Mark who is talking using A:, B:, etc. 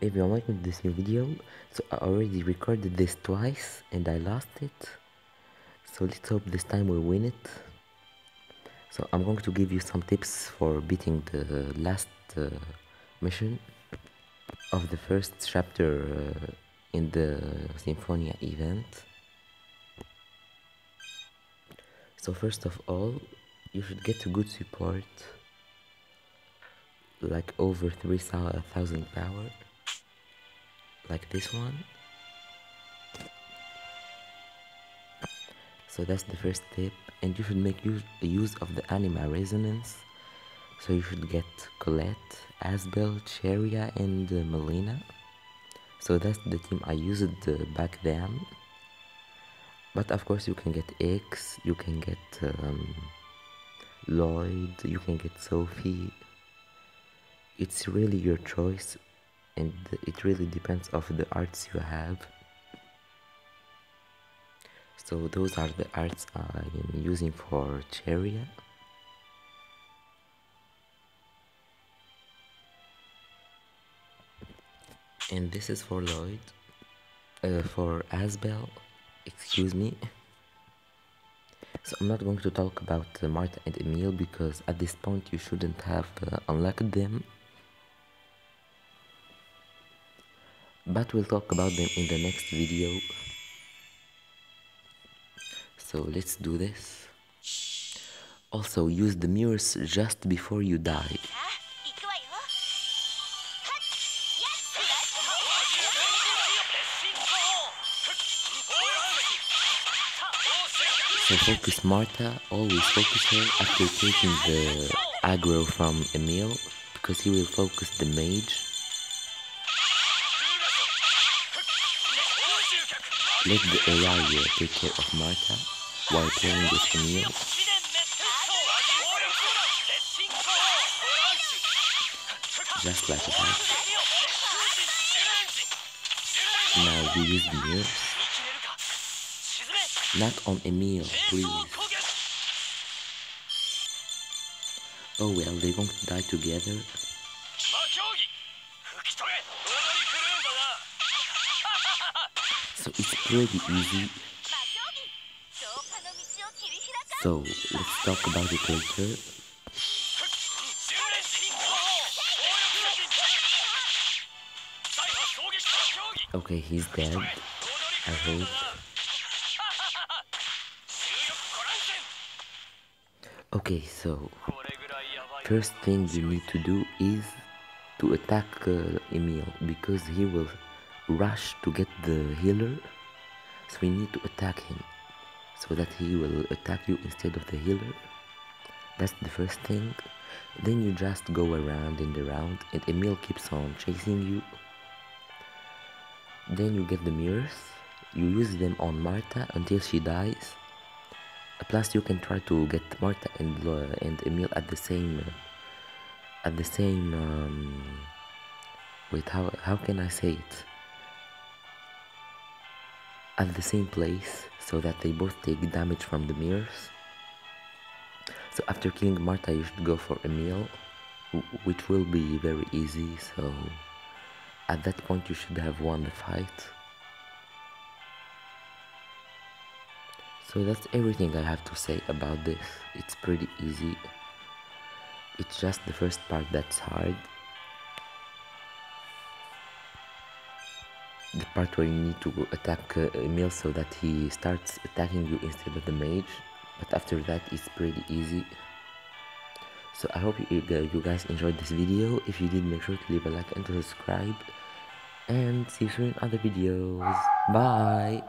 A: everyone welcome to this new video so i already recorded this twice and i lost it. So let's hope this time we'll win it. So i'm going to give you some tips for beating the last uh, mission of the first chapter uh, in the symphonia event. So first of all you should get a good support like over 3000 power like this one. So that's the first tip. And you should make use, use of the anima resonance. So you should get Colette, Asbel, Cheria and uh, Mileena. So that's the team I used uh, back then. But of course you can get Ix, you can get um, Lloyd, you can get Sophie. It's really your choice and it really depends of the arts you have. So those are the arts I'm using for Cheria. And this is for Lloyd uh, for Asbel excuse me. So I'm not going to talk about uh, Marta and Emil because at this point you shouldn't have uh, unlocked them but we'll talk about them in the next video. So let's do this. Also use the mirrors just before you die. So focus Marta, always focus her after taking the aggro from Emil because he will focus the mage Let the AI take care of Marta while playing with Emil. Just like that. Now we use the mirrors. Not on Emil, please. Oh well, they're going to die together. So it's pretty easy. So let's talk about it later. Okay he's dead. I hope. Okay so first thing you need to do is to attack uh, Emil because he will rush to get the healer so we need to attack him so that he will attack you instead of the healer. That's the first thing. Then you just go around and around and Emil keeps on chasing you. Then you get the mirrors. You use them on Marta until she dies. Plus you can try to get Marta and, uh, and Emil at the same uh, at the same um, wait how, how can I say it at the same place so that they both take damage from the mirrors. So after killing Marta you should go for Emil, which will be very easy, so at that point you should have won the fight. So that's everything I have to say about this, it's pretty easy. It's just the first part that's hard. The part where you need to attack uh, Emil so that he starts attacking you instead of the mage but after that it's pretty easy. So I hope you, you guys enjoyed this video. If you did make sure to leave a like and to subscribe and see you soon in other videos. Bye